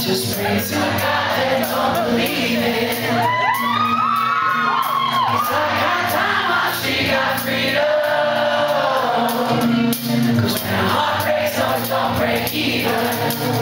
Just praise to God and don't believe it. I her time off, she got freedom. Cause when a heart breaks, so don't break either.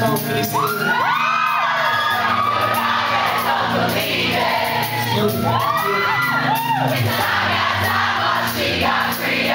won't be seen. Don't believe it. I was, she got free